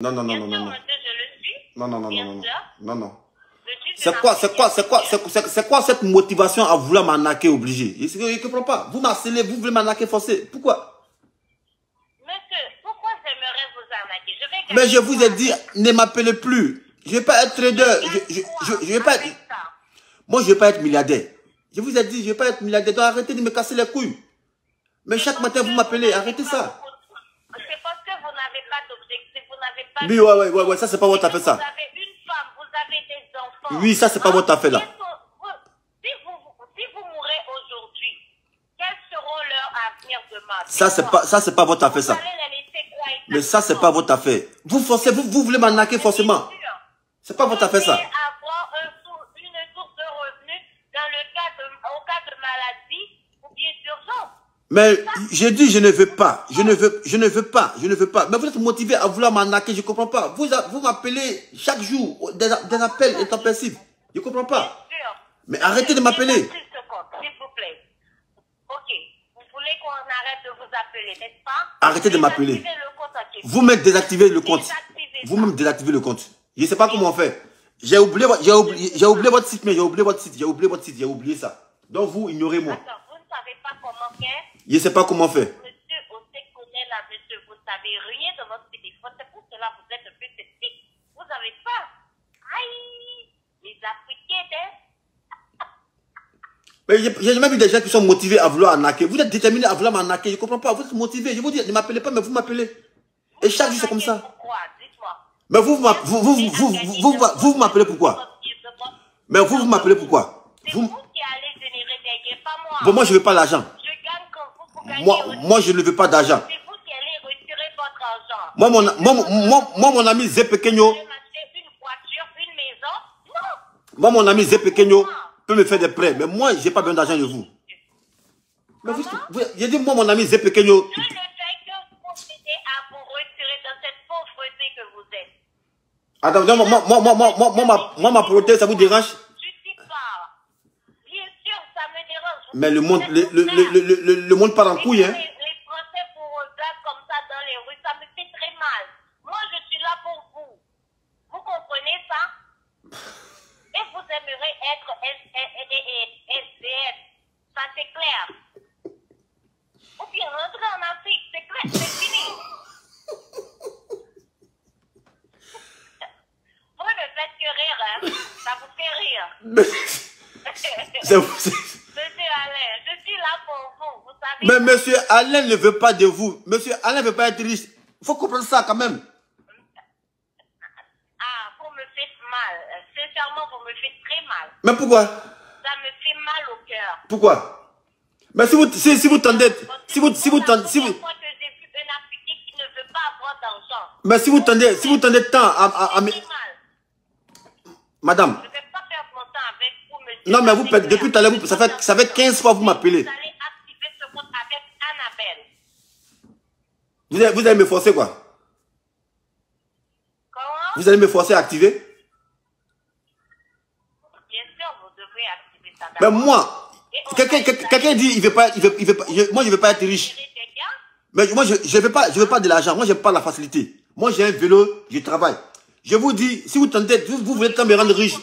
Non, non, non, non, non, non. Non, non, non, non, non, non, C'est quoi, c'est quoi, c'est quoi, c'est quoi cette motivation à vouloir m'arnaquer obligé? Je ne comprends pas. Vous m'harcelez, vous voulez m'arnaquer forcé. Pourquoi? Monsieur, pourquoi j'aimerais vous arnaquer? Je vais Mais je vous ai dit, ne m'appelez plus. Je vais pas être trader. Je, je, je, je vais pas être, moi, je vais pas être milliardaire. Je vous ai dit, je vais pas être milliardaire. Donc arrêtez de me casser les couilles. Mais chaque matin, vous m'appelez. Arrêtez ça. C'est parce que vous n'avez pas d'objectif, vous n'avez pas... Oui, ouais, ouais, ouais, ouais, ça, c'est pas votre affaire, ça. Vous avez une femme, vous avez des enfants. Oui, ça, c'est pas votre affaire, là. Si vous, si vous mourrez aujourd'hui, quels seront leurs avenirs demain? Ça, c'est pas, ça, c'est pas votre affaire, Vous ça. allez les laisser quoi Mais ça, c'est pas votre affaire. Vous forcez, vous, vous voulez m'arnaquer forcément. C'est pas votre affaire, ça. Vous devez avoir un source- une source de revenus dans le cas de, au cas de maladie ou bien d'urgence. Mais j'ai dit, je ne veux pas. Je ne veux, je ne veux pas. Je ne veux pas. Mais vous êtes motivé à vouloir m'arnaquer, je comprends pas. Vous, vous m'appelez chaque jour des, des appels intempestifs. Je comprends pas. Mais arrêtez de m'appeler. Désactivez ce compte, S'il vous plaît. Ok. Vous voulez qu'on arrête de vous appeler, n'est-ce pas? Arrêtez de m'appeler. Vous-même désactivez le compte. Vous-même désactivez le compte. Je ne sais pas comment on fait. J'ai oublié, votre- j'ai oublié, j'ai oublié votre site, mais j'ai oublié votre site. J'ai oublié votre site. J'ai oublié ça. Donc vous, ignorez-moi. Attends, vous ne savez pas comment faire? Je ne sais pas comment faire. Monsieur Osek connaît là, monsieur, vous savez rien de votre téléphone. C'est pour cela que vous êtes un peu sceptique. Vous avez peur. Aïe Les Africains, hein? Mais j'ai jamais vu des gens qui sont motivés à vouloir arnaquer. Vous êtes déterminés à vouloir m'arnaquer. Je ne comprends pas. Vous êtes motivés. Je vous dis, ne m'appelez pas, mais vous m'appelez. Et chaque jour, c'est comme ça. Pourquoi? Dites-moi. Mais vous, vous, vous, vous, vous, vous, vous, vous, vous, vous m'appelez pourquoi? Mais vous, vous m'appelez pourquoi? Vous, vous qui allez générer des gains, pas moi. Bon, moi, je ne veux pas l'argent. Je gagne quand vous, vous gagnez Moi, moi, je ne veux pas d'argent. C'est vous qui allez retirer votre argent. Moi, mon, moi, moi, moi, mon ami Non moi, mon ami Zé Pequeño peut me faire des prêts. Mais moi, je n'ai pas besoin d'argent de vous. Mais vous, vous- j'ai dit, moi, mon ami Zé Pequeño, Je ne fais que procéder à vous retirer de cette pauvreté que vous êtes. attends, moi, moi, moi, moi, moi, moi, moi, ma, moi, ma pauvreté, ça vous dérange Je suis pas. Bien sûr, ça me dérange. Vous Mais le monde, le, le, frère. le, le, le, le monde part en couille, hein. Les, Français vous regardent comme ça dans les rues, ça me fait très mal. Moi, je suis là pour vous. Vous comprenez ça? Et vous aimeriez être SDF. Ça, c'est clair. Ou bien rentrer en Afrique, c'est clair, c'est fini. Vous ne faites que rire, hein Ça vous fait rire. C'est- c'est- mais monsieur Alain ne veut pas de vous. Monsieur Alain ne veut pas être riche. Il faut comprendre ça quand même. Ah, vous me faites mal. Sincèrement, vous me faites très mal. Mais pourquoi? Ça me fait mal au cœur. Pourquoi? Mais si vous, si, si vous tendez, si vous, si vous tendez, si vous, mais si vous tendez, si vous tendez tant à, à, à- madame, Je ne vais pas perdre mon temps avec vous, monsieur. non mais vous, depuis tout à l'heure, vous- ça fait, ça fait 15 fois que vous m'appelez. Vous allez activer ce compte avec Annabelle. Vous allez, vous allez me forcer quoi? Comment? Vous allez me forcer à activer? Bien sûr, vous devrez activer ça Mais moi, quelqu'un quelqu'un dit il veut pas, il veut, il veut pas, je- moi je veux pas être riche. Mais moi je, je veux pas, je veux pas de l'argent. Moi j'aime pas la facilité. Moi j'ai un vélo, je travaille. Je vous dis, si vous tentez, vous, vous voulez tant me rendre riche,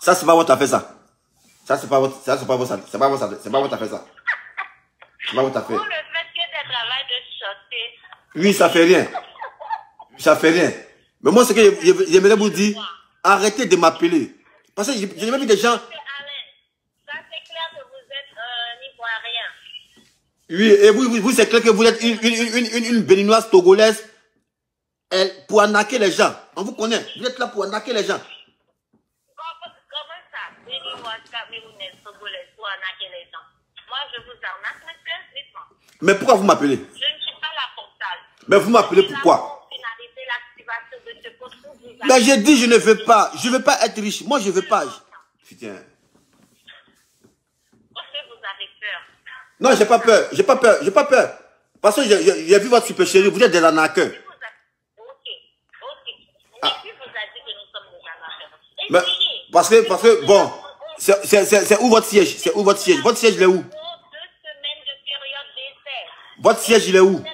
ça c'est pas votre affaire ça. Ça c'est pas votre, ça c'est pas votre, c'est pas votre, c'est pas votre affaire ça. C'est pas travail de chasser. Oui, ça fait rien. Ça fait rien. Mais moi, ce que je- je- j'aimerais vous dire, arrêtez de m'appeler. Parce que j'ai jamais vu des gens. Monsieur Alain, ça c'est clair que vous êtes un Ivoirien. Oui, et vous, vous, vous, c'est clair que vous êtes une, une, une, une, béninoise togolaise elle, pour arnaquer les gens. On vous connaît. Vous êtes là pour arnaquer les gens. Comment, ça? Béninois, Camerounais, Togolais, pour arnaquer les gens Moi, je vous arnaque. Mais pourquoi vous m'appelez? Je ne suis pas la portale. Mais vous m'appelez pourquoi Mais j'ai dit, je ne veux pas. Je ne veux pas être riche. Moi, je ne veux pas. Putain. Parce que vous avez peur. Non, j'ai pas peur. J'ai pas peur. J'ai pas peur. Parce que j'ai- vu votre super chérie. Vous êtes des arnaqueurs. Ok, ok. Ah. Et vous a dit que nous sommes des arnaqueurs Mais, Essayez. parce que, parce que, bon, c'est où votre siège? C'est où votre siège? Votre siège, il est où? Votre siège, il est où?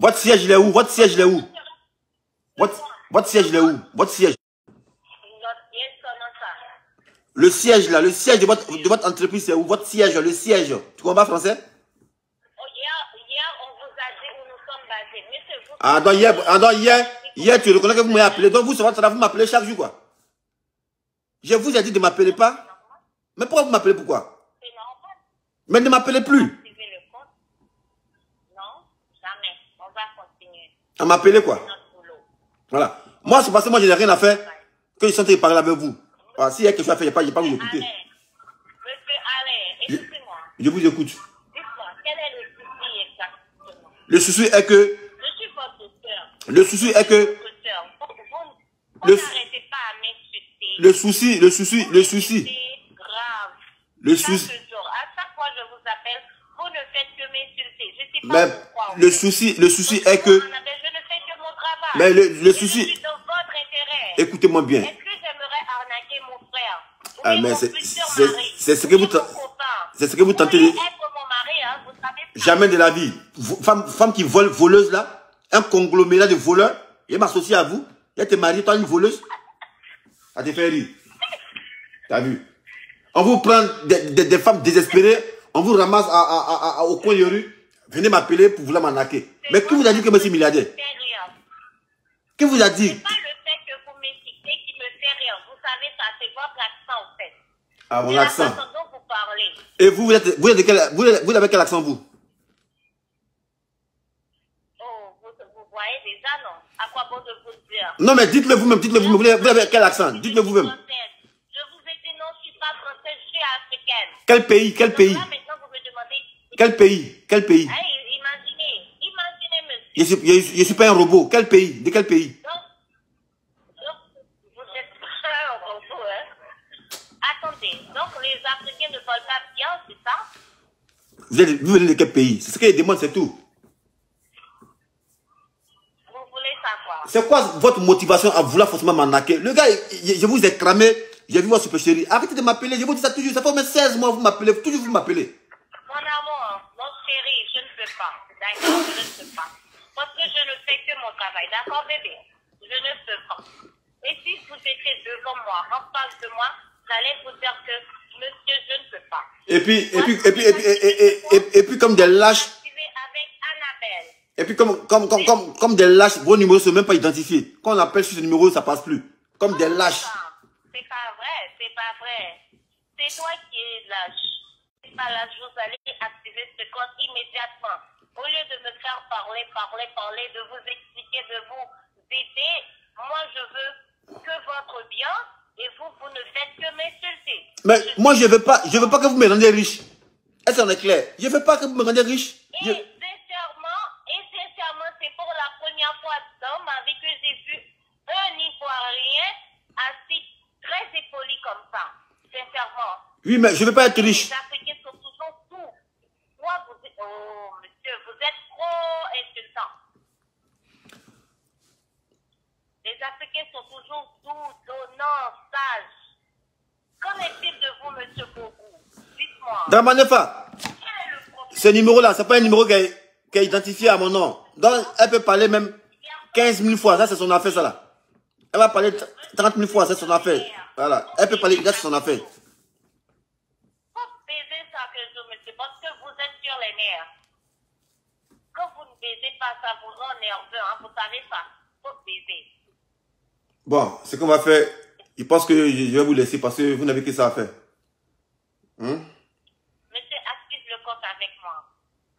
Votre siège, il est où? Votre siège, il est où? Votre, votre siège, il est où? Votre siège. Le siège, là, le siège de votre, de votre entreprise, c'est où? Votre siège, le siège. Tu comprends français? Ah, donc hier, ah, donc hier, hier, tu reconnais que vous m'avez appelé. Donc vous, vous m'appelez chaque jour, quoi. Je vous ai dit de m'appeler pas. Mais pourquoi vous m'appelez Pourquoi? C'est normal. Mais ne m'appelez plus. Activez le compte. Non, jamais. On va continuer. À m'appeler quoi? Voilà. Moi, c'est parce que moi, je n'ai rien à faire que je suis en train de parler avec vous. Voilà, S'il y a quelque chose à faire, je n'ai pas, j'ai pas vous écouter. Alain, monsieur Alain, écoutez-moi. Je vous écoute. Dites-moi, quel est le souci exactement? Le souci est que, Je suis votre le souci est que, Votre sœur. Vous, vous, vous Le- pas à souci, le souci, le souci. Le souci, mais le souci, le souci est que, Je ne fais que mon travail. mais le, le souci, écoutez-moi bien. Est-ce que j'aimerais arnaquer mon frère Ah, mais mon c'est- ce que vous c'est ce que vous tentez de- hein. Jamais de la vie. Femme qui vole, voleuse là, un conglomérat de voleurs, il m'associe à vous, il t'es marié, toi une voleuse. Ça te fait rire. T'as vu? On vous prend des, des- des femmes désespérées, on vous ramasse à- à- à- à- au coin de rue, venez m'appeler pour vouloir m'arnaquer. Mais qui vous a dit que je suis milliardaire. Qui vous a dit? pas le fait que vous m'insultez qui me fait rire. Vous savez ça, c'est votre accent en fait. Ah, mon C'est la accent. façon dont vous parlez. Et vous, vous êtes, vous êtes de quel, vous, êtes- vous avez quel accent vous? Oh, vous, vous voyez déjà, non À quoi bon de vous dire? Non mais dites-le vous-même, dites-le vous-même. Vous avez quel accent? Dites-le vous-même. Je vous ai dit non, je suis pas française, je suis africaine. Quel pays Quel pays là, maintenant, vous me demandez. Quel pays Quel pays imaginez, imaginez, monsieur. Je suis, je, suis- je suis pas un robot. Quel pays De quel pays Donc, donc, vous êtes pas un robot, hein. Attendez, donc les Africains ne parlent pas bien, c'est ça? Vous, êtes, vous venez de quel pays? C'est ce qu'il demande, c'est tout. Vous voulez savoir? C'est quoi votre motivation à vouloir forcément m'arnaquer? Le gars, je, je vous ai cramé, j'ai vu votre supercherie. Arrêtez de m'appeler, je vous dis ça toujours. Ça fait moins 16 mois, vous m'appelez, toujours vous m'appelez. Mon amour, mon chéri, je ne peux pas. D'accord, je ne peux pas. Parce que je ne fais que mon travail. D'accord, bébé? Je ne peux pas. Et si vous étiez devant moi, en face de moi, j'allais vous dire que, monsieur, je ne peux pas. Et puis, et puis, et puis, et puis, et, puis comme des lâches, et puis comme, comme, comme, comme, comme des lâches, vos numéros ne sont même pas identifiés. Quand on appelle sur ce numéro, ça passe plus. Comme des lâches. C'est pas vrai, c'est pas vrai. C'est toi qui es lâche. C'est pas lâche, vous allez activer ce compte immédiatement. Au lieu de me faire parler, parler, parler, de vous expliquer, de vous aider, moi je veux que votre bien et vous, vous ne faites que m'insulter. Mais moi, je veux pas, je veux pas que vous me rendiez riche. Est-ce qu'on est clair? Je veux pas que vous me rendiez riche. Et Je- sincèrement, et sincèrement, c'est pour la première fois dans ma vie que j'ai vu un Ivoirien comme ça. Sincèrement. Oui, mais je veux pas être riche. Les Africains sont toujours tout. Moi, vous êtes, oh, monsieur, vous êtes trop insultant. Les Africains sont toujours doux, donnants, sages. Qu'en est-il de vous, monsieur Bourgou Dites-moi. Problème? Ce numéro-là, c'est pas un numéro qui est, qui est identifié à mon nom. Donc, elle peut parler même 15 000 fois. Ça, c'est son affaire, ça là. Elle va parler 30 000 fois, c'est son affaire. Voilà. Elle peut parler, c'est son affaire. Faut baiser ça que je monsieur, parce que vous êtes sur les nerfs. Quand vous ne baisez pas, ça vous rend nerveux, hein, vous savez ça. Faut baiser. Bon, ce qu'on va faire, je pense que je vais vous laisser parce que vous n'avez que ça à faire. Hein? Monsieur, active le compte avec moi.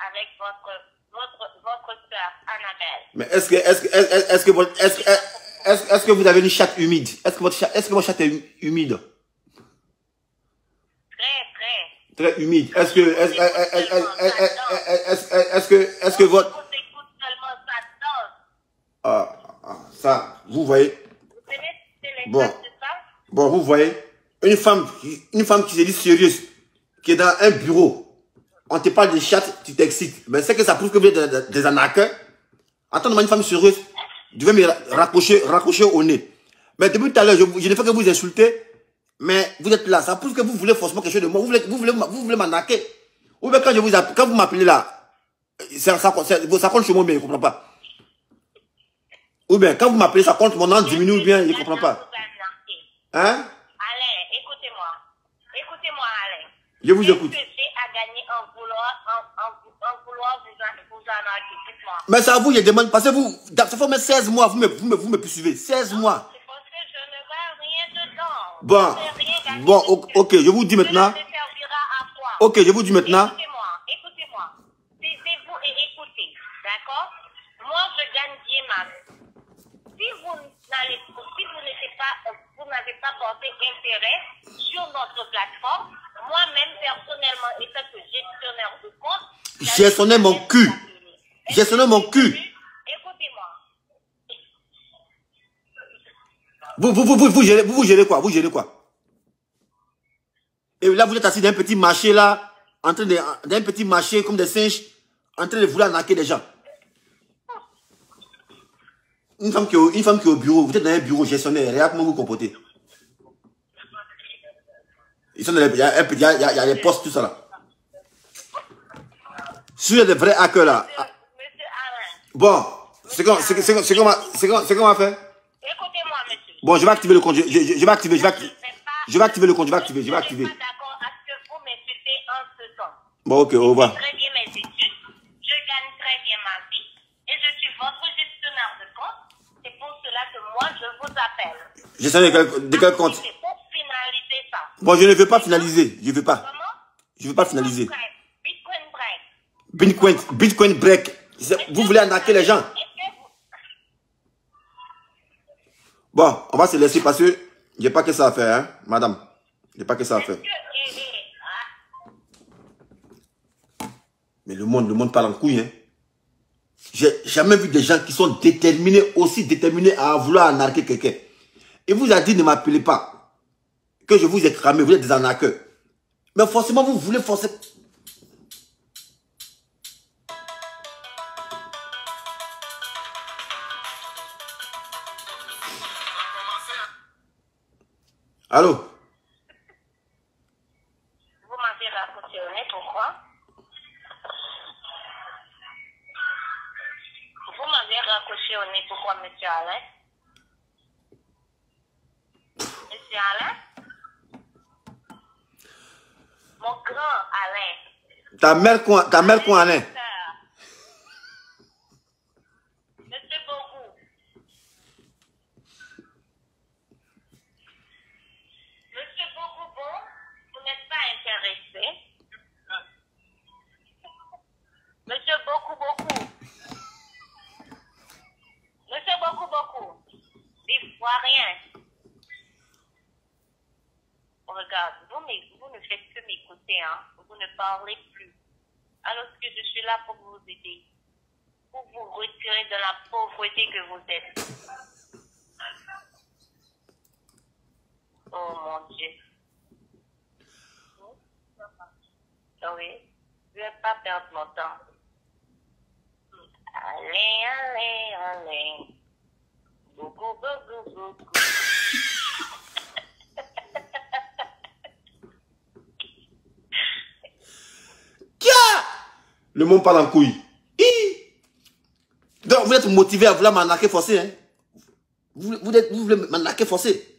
Avec votre, votre, votre soeur, Annabelle. Mais est-ce que, est-ce que, est-ce est-ce que, votre- est-ce que, est-ce que vous avez une chatte humide? Est-ce que votre que chatte est hum- humide? Très, très. Très humide. Est-ce que, est-ce, est-ce, est-ce que, est-ce que votre, vous écoute seulement, ça danse. ah, ah, ça, vous voyez? Vous Bon. Bon, vous voyez, une femme, qui- une femme qui se dit sérieuse, qui est dans un bureau, on te parle de chatte, tu t'excites. Mais c'est que ça prouve que vous êtes des, des arnaqueurs. Attends, une femme sérieuse, tu veux me ra- raccrocher, raccrocher au nez. Mais depuis tout à l'heure, je, je ne fais que vous insulter, mais vous êtes là. Ça prouve que vous voulez forcément quelque chose de moi. Vous voulez, vous voulez, vous voulez m'arnaquer. Ou bien quand je vous appelle, quand vous m'appelez là, ça, ça, ça, compte sur moi, mais je ne comprends pas. Ou bien, quand vous m'appelez, ça compte mon nom diminue ou bien, je ne comprends pas. Hein? Alain, écoutez-moi. Écoutez-moi, Alain. Je vous écoute. à gagner en vouloir, en, en, en vouloir vous, vous. Mais c'est à vous, je demande, parce que vous, ça fait même 16 mois, vous me, vous me, vous me poursuivez. 16 mois. C'est parce que je ne vois rien dedans. Bon, bon, ok, je vous dis maintenant. Ok, je vous dis maintenant. Écoutez-moi. Taisez-vous et écoutez, d'accord? Moi, je gagne bien ma. Si vous n'allez, si vous n'êtes pas, vous n'avez pas porté intérêt sur notre plateforme, moi-même personnellement, étant que gestionnaire de compte, Gestionnaire mon cul. Gestionnaire mon cul. Vous, vous, vous, vous, vous gérez, vous, vous gérez quoi Vous gérez quoi? Et là, vous êtes assis dans un petit marché là, en train de, dans un petit marché comme des singes, en train de vouloir arnaquer des gens. Une femme qui est au, une femme qui au bureau, vous êtes dans un bureau gestionnaire, regarde comment vous comportez. Ils sont dans les, il y a, il y a, il y a- les postes, tout ça là. Si vous êtes des vrais hackers là, bon, c'est qu'on c'est c'est c'est faire? Écoutez-moi, monsieur. Bon, je vais activer le compte. Je, je- je- je vais activer, je vais activer. Je vais Je activer le compte, je vais activer, je vais Je activer. suis pas d'accord à ce que vous m'insultez en ce sens. Bon, ok, au revoir. très bien mes études, je gagne très bien ma vie et je suis votre gestionnaire de compte. C'est pour cela que moi je vous appelle. Je de quel, de quel compte? C'est pour finaliser ça. Bon, je ne veux pas finaliser. Je ne veux pas. Comment? Je ne veux pas finaliser. Bitcoin break. Bitcoin, Bitcoin break. Vous voulez arnaquer les gens. Bon, on va se laisser parce que il a pas que ça à faire, hein, madame. Il a pas que ça à faire. Mais le monde, le monde parle en couille, hein. J'ai jamais vu des gens qui sont déterminés, aussi déterminés à vouloir arnaquer quelqu'un. Et vous a dit, ne m'appelez pas. Que je vous ai cramé, vous êtes des arnaqueurs. Mais forcément, vous voulez forcer. Allô Vous m'avez raconté pourquoi Vous m'avez raccroché au nez, pourquoi, monsieur Alain. Monsieur Alain? Mon grand Alain. Ta mère, ta mère, quoi, Alain. Regarde, vous, vous ne faites que m'écouter, hein. Vous ne parlez plus. Alors que je suis là pour vous aider. Pour vous retirer de la pauvreté que vous êtes. Oh mon Dieu. Oui, je ne vais pas perdre mon temps. Allez, allez, allez. Beaucoup, beaucoup, beaucoup. Le monde parle en couille. Donc, vous êtes motivé à vouloir m'arnaquer forcé, hein vous, vous, êtes, vous voulez m'arnaquer forcé.